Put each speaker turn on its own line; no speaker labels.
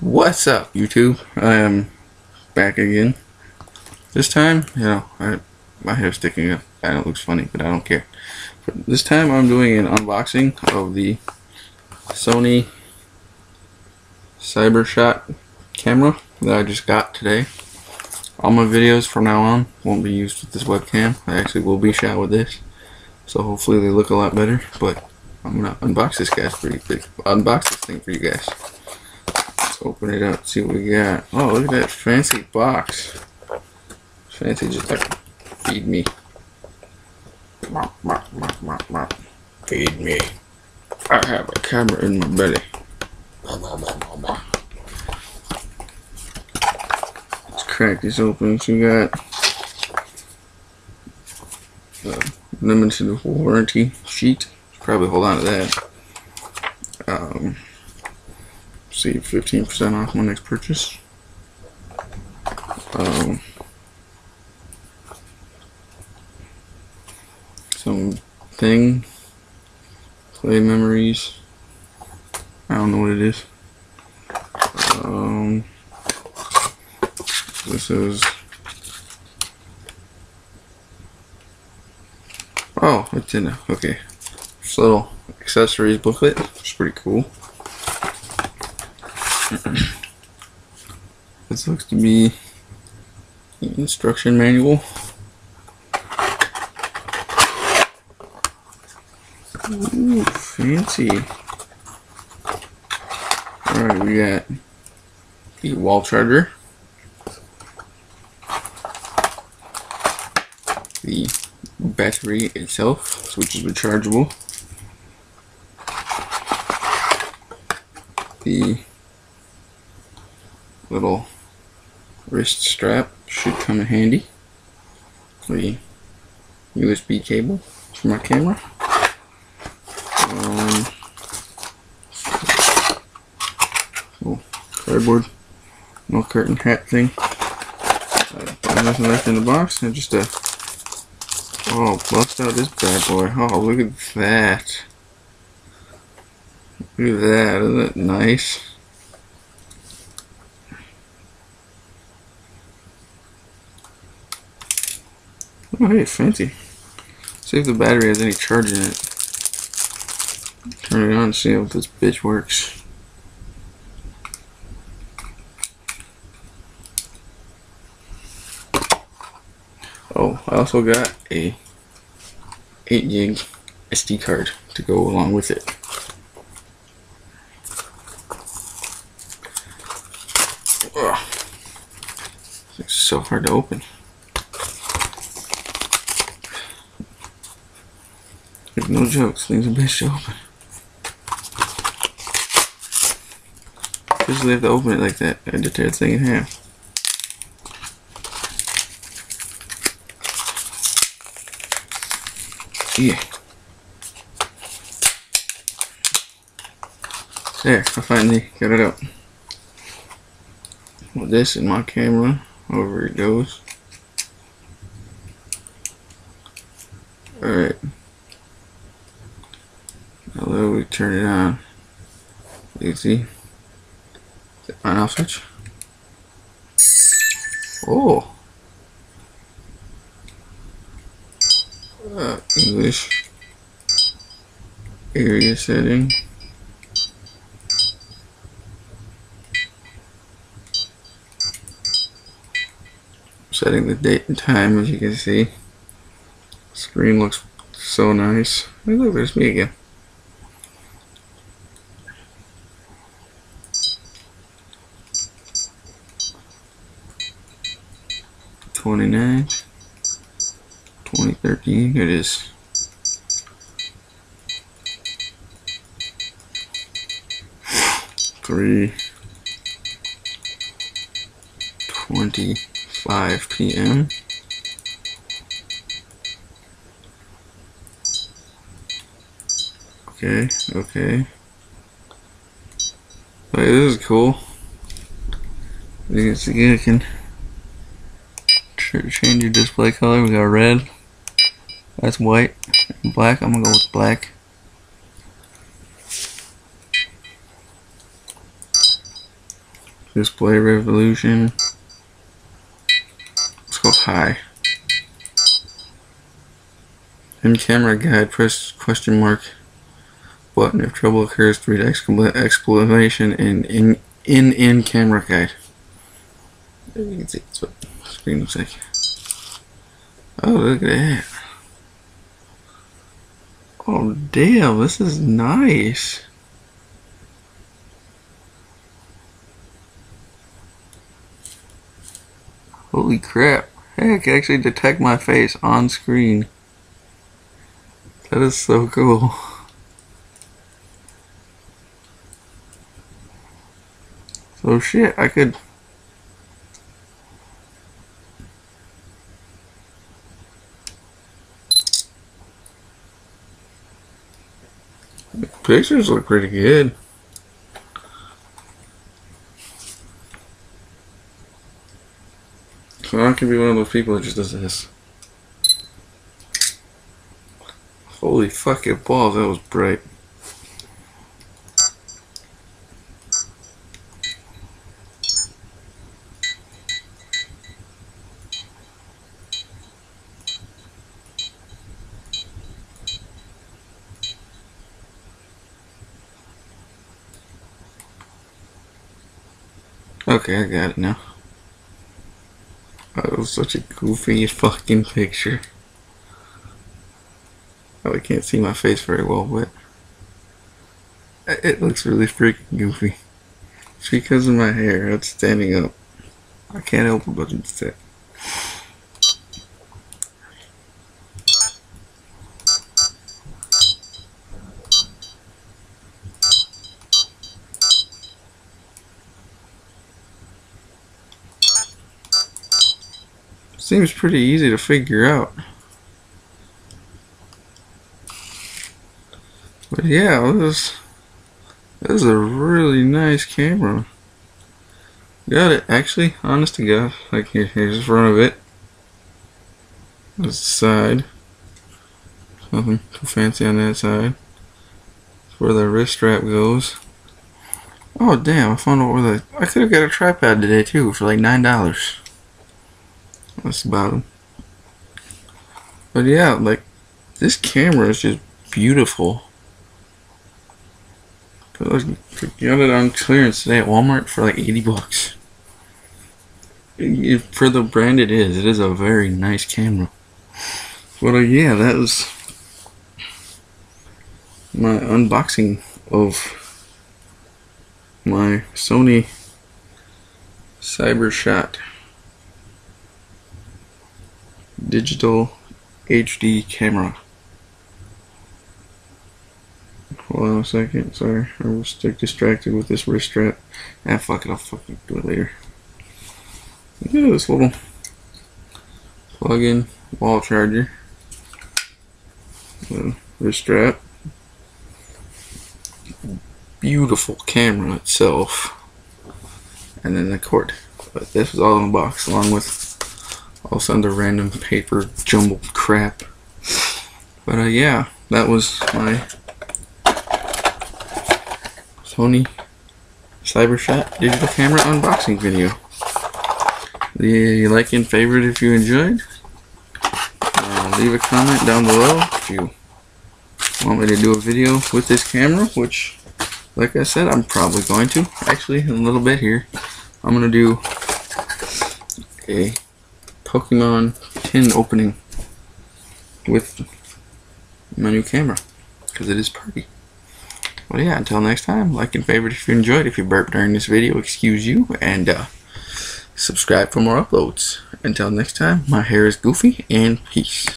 What's up, YouTube? I am back again. This time, you know, I, my hair's sticking up. I know it looks funny, but I don't care. But this time, I'm doing an unboxing of the Sony CyberShot camera that I just got today. All my videos from now on won't be used with this webcam. I actually will be shot with this. So hopefully they look a lot better. But I'm gonna unbox this guys for you. Unbox this thing for you guys. Open it up, see what we got. Oh, look at that fancy box. Fancy just like feed me. Feed me. I have a camera in my belly. Let's crack this open. So we got the limited warranty sheet. Probably hold on to that. Um, see 15% off my next purchase. Um, some thing, play memories. I don't know what it is. Um, this is. Oh, it's in a, okay. This little accessories booklet. It's pretty cool. this looks to be instruction manual. Ooh, fancy. Alright, we got the wall charger. The battery itself, which is rechargeable. The little wrist strap should come in handy. The USB cable for my camera. Um, oh, cardboard, no curtain hat thing. Uh, nothing left in the box, and just a oh, bust out this bad boy. Oh, look at that! Look at that! Isn't it nice? Oh, hey, fancy. See if the battery has any charge in it. Turn it on and see if this bitch works. Oh, I also got a 8 gig SD card to go along with it. Ugh. It's so hard to open. Like, no jokes, things are best open. Just have to open it like that and to tear the thing in half. Yeah. There, I finally got it out. With this in my camera, over it goes. Alright. Now we turn it on. You see? On off switch. Oh. Uh, English area setting. Setting the date and time as you can see. Screen looks so nice. Hey, look, there's me again. Twenty nine. 2013 it is. Three. Twenty five PM okay okay. Wait, this is cool. You can see I can change your display color we got red that's white. Black, I'm gonna go with black. Display resolution. Let's go high. In camera guide, press question mark button if trouble occurs. Read explanation in in in in camera guide. Screen looks like. Oh, look at that. Oh, damn, this is nice. Holy crap. Hey, I can actually detect my face on screen. That is so cool. So shit, I could Pictures look pretty good. So I can be one of those people that just does this. Holy fucking balls, that was bright. Okay, I got it now. Oh, that was such a goofy fucking picture. Oh, I can't see my face very well, but it looks really freaking goofy. It's because of my hair. It's standing up. I can't help but sit. Seems pretty easy to figure out. But yeah, this, this is a really nice camera. Got it. Actually, honest to God, like here, here's the front of it. This side. Nothing too fancy on that side. That's where the wrist strap goes. Oh damn! I found out where the I could have got a tripod today too for like nine dollars. That's about them. But yeah, like this camera is just beautiful. I got it on clearance today at Walmart for like 80 bucks. For the brand it is, it is a very nice camera. But uh, yeah, that was my unboxing of my Sony CyberShot digital HD camera. Hold on a second, sorry, I was distracted with this wrist strap. Ah, fuck it, I'll fucking do it later. Look at this little plug-in wall charger. The wrist strap. Beautiful camera itself. And then the cord. But this was all in the box along with all send a random paper jumbled crap. But uh, yeah, that was my Sony CyberShot digital camera unboxing video. The like and favorite if you enjoyed. Uh, leave a comment down below if you want me to do a video with this camera, which, like I said, I'm probably going to. Actually, in a little bit here, I'm going to do a Pokemon tin opening with my new camera because it is pretty. Well, yeah, until next time, like and favorite if you enjoyed. If you burped during this video, excuse you, and uh, subscribe for more uploads. Until next time, my hair is goofy, and peace.